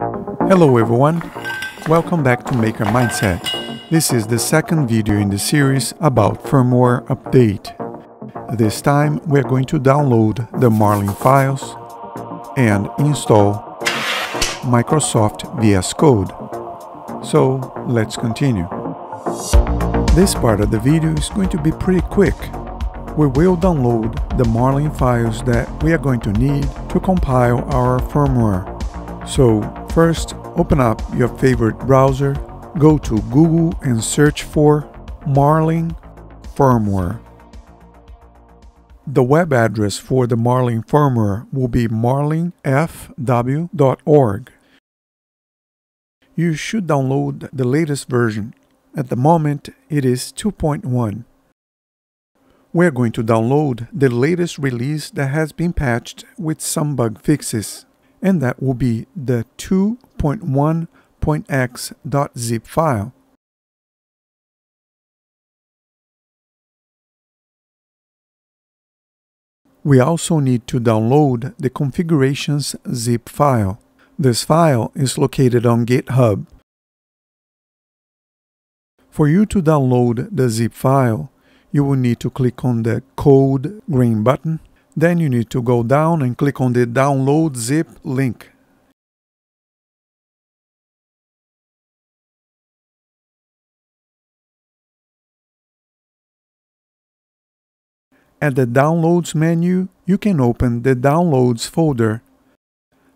Hello everyone, welcome back to Maker Mindset. This is the second video in the series about firmware update. This time we're going to download the Marlin files and install Microsoft VS Code. So let's continue. This part of the video is going to be pretty quick. We will download the Marlin files that we are going to need to compile our firmware. So first open up your favorite browser, go to Google and search for Marlin firmware. The web address for the Marlin firmware will be marlinfw.org. You should download the latest version. At the moment, it is 2.1. We're going to download the latest release that has been patched with some bug fixes, and that will be the 2.1.x.zip file. We also need to download the configurations zip file. This file is located on GitHub. For you to download the zip file, you will need to click on the code green button. Then you need to go down and click on the download zip link. At the Downloads menu, you can open the Downloads folder.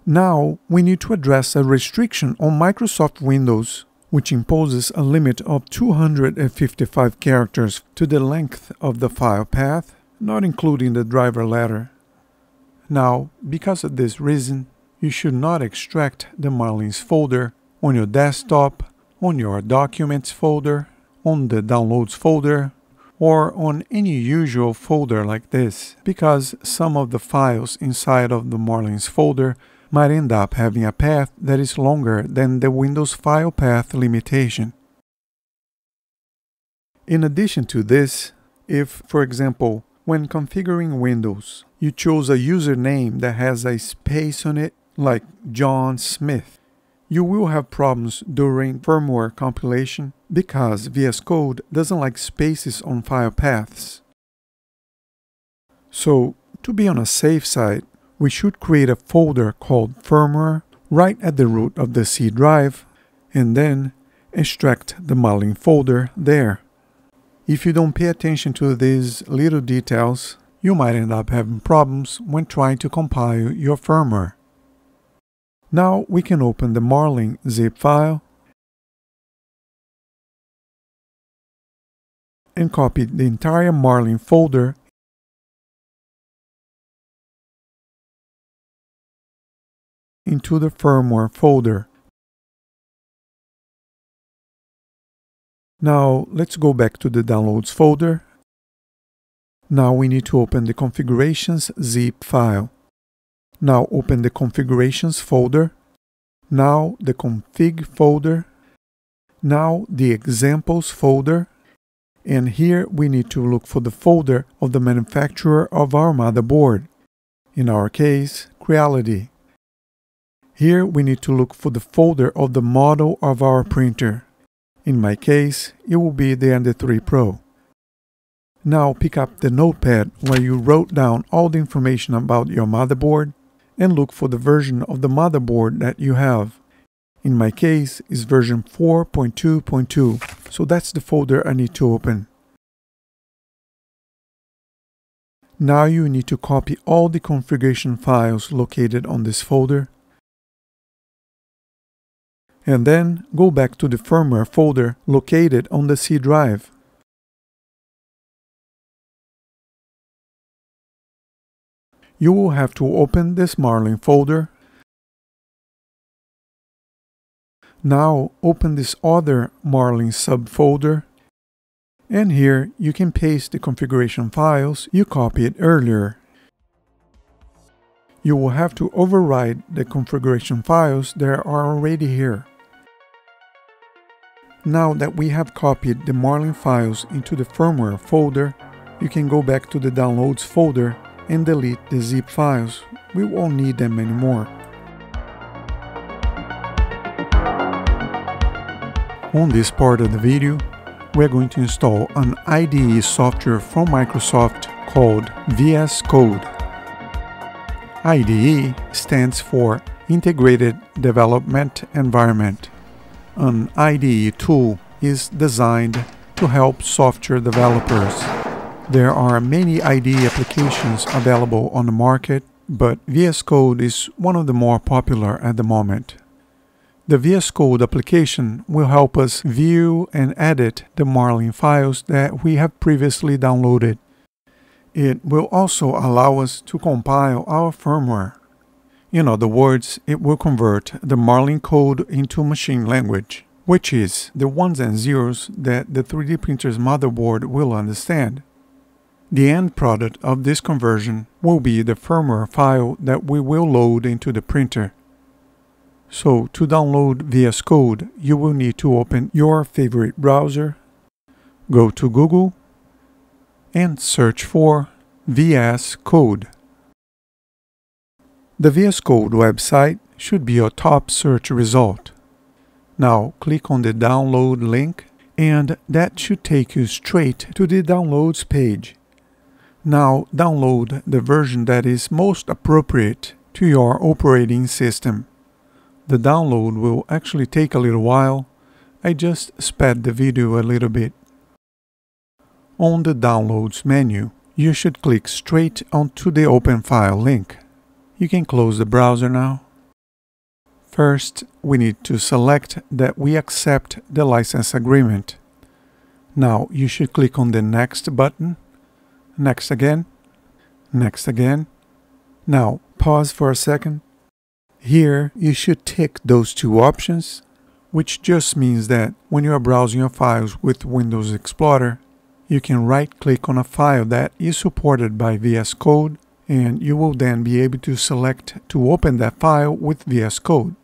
Now, we need to address a restriction on Microsoft Windows, which imposes a limit of 255 characters to the length of the file path, not including the driver letter. Now, because of this reason, you should not extract the Marlins folder on your desktop, on your Documents folder, on the Downloads folder, or on any usual folder like this, because some of the files inside of the Marlins folder might end up having a path that is longer than the Windows file path limitation. In addition to this, if, for example, when configuring Windows, you chose a username that has a space on it, like John Smith, you will have problems during firmware compilation because VS Code doesn't like spaces on file paths. So, to be on a safe side, we should create a folder called firmware right at the root of the C drive and then extract the Marlin folder there. If you don't pay attention to these little details, you might end up having problems when trying to compile your firmware. Now we can open the Marlin zip file and copy the entire Marlin folder into the firmware folder. Now let's go back to the downloads folder. Now we need to open the configurations zip file. Now open the configurations folder. Now the config folder. Now the examples folder. And here we need to look for the folder of the manufacturer of our motherboard. In our case, Creality. Here we need to look for the folder of the model of our printer. In my case, it will be the Ender 3 Pro. Now pick up the notepad where you wrote down all the information about your motherboard and look for the version of the motherboard that you have. In my case, is version 4.2.2, so that's the folder I need to open. Now you need to copy all the configuration files located on this folder and then go back to the firmware folder located on the C drive. You will have to open this Marlin folder. Now open this other Marlin subfolder and here you can paste the configuration files you copied earlier. You will have to override the configuration files that are already here. Now that we have copied the Marlin files into the firmware folder, you can go back to the downloads folder and delete the zip files. We won't need them anymore. On this part of the video, we're going to install an IDE software from Microsoft called VS Code. IDE stands for Integrated Development Environment. An IDE tool is designed to help software developers. There are many IDE applications available on the market, but VS Code is one of the more popular at the moment. The VS Code application will help us view and edit the Marlin files that we have previously downloaded. It will also allow us to compile our firmware. In other words, it will convert the Marlin code into machine language, which is the ones and zeros that the 3D printer's motherboard will understand. The end product of this conversion will be the firmware file that we will load into the printer. So to download VS Code, you will need to open your favorite browser, go to Google, and search for VS Code. The VS Code website should be your top search result. Now click on the download link and that should take you straight to the downloads page. Now download the version that is most appropriate to your operating system. The download will actually take a little while. I just sped the video a little bit. On the Downloads menu, you should click straight onto the Open File link. You can close the browser now. First, we need to select that we accept the license agreement. Now you should click on the Next button, Next again, Next again. Now pause for a second. Here you should tick those two options, which just means that when you are browsing your files with Windows Explorer, you can right click on a file that is supported by VS Code and you will then be able to select to open that file with VS Code.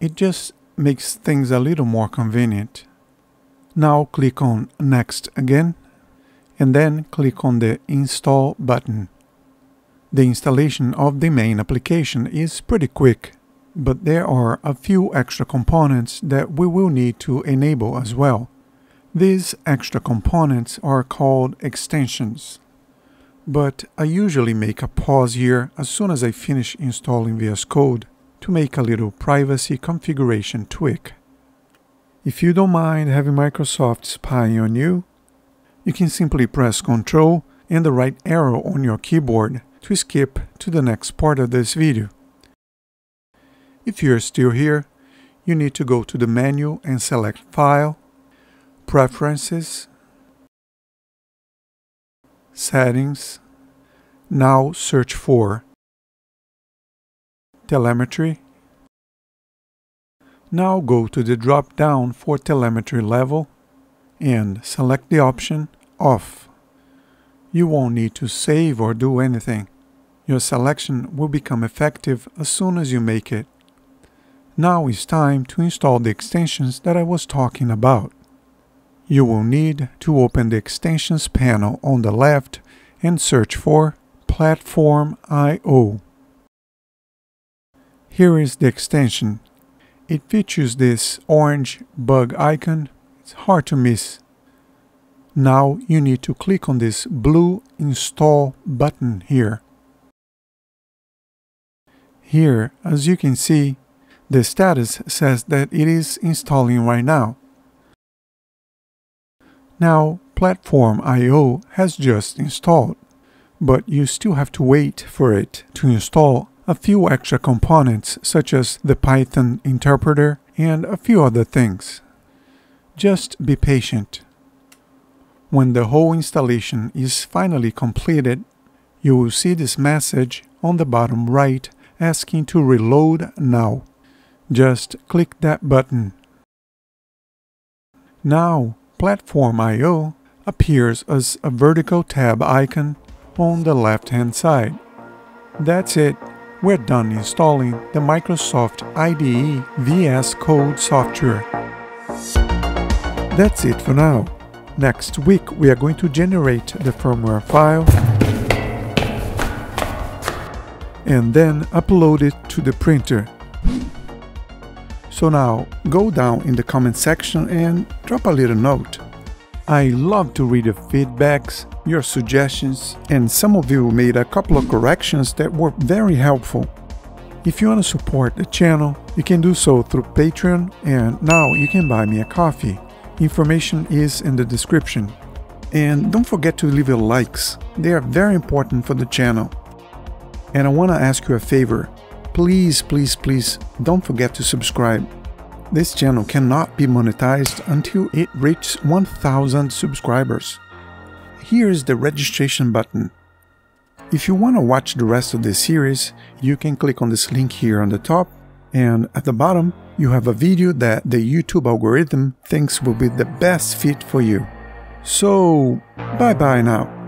It just makes things a little more convenient. Now click on Next again and then click on the Install button. The installation of the main application is pretty quick, but there are a few extra components that we will need to enable as well. These extra components are called extensions. But I usually make a pause here as soon as I finish installing VS Code to make a little privacy configuration tweak. If you don't mind having Microsoft spying on you, you can simply press Ctrl and the right arrow on your keyboard to skip to the next part of this video. If you're still here, you need to go to the menu and select File, Preferences, Settings. Now search for Telemetry. Now go to the drop down for telemetry level and select the option Off. You won't need to save or do anything. Your selection will become effective as soon as you make it. Now it's time to install the extensions that I was talking about you will need to open the extensions panel on the left and search for Platform I.O. Here is the extension. It features this orange bug icon. It's hard to miss. Now you need to click on this blue Install button here. Here, as you can see, the status says that it is installing right now. Now, PlatformIO has just installed, but you still have to wait for it to install a few extra components such as the Python interpreter and a few other things. Just be patient. When the whole installation is finally completed, you will see this message on the bottom right asking to reload now. Just click that button. Now, PlatformIO appears as a vertical tab icon on the left hand side. That's it, we're done installing the Microsoft IDE VS Code software. That's it for now. Next week we are going to generate the firmware file and then upload it to the printer So now go down in the comment section and drop a little note. I love to read your feedbacks, your suggestions, and some of you made a couple of corrections that were very helpful. If you want to support the channel, you can do so through Patreon and now you can buy me a coffee. Information is in the description. And don't forget to leave your likes, they are very important for the channel. And I want to ask you a favor. Please, please, please don't forget to subscribe. This channel cannot be monetized until it reaches 1000 subscribers. Here is the registration button. If you want to watch the rest of this series, you can click on this link here on the top and at the bottom you have a video that the YouTube algorithm thinks will be the best fit for you. So, bye bye now.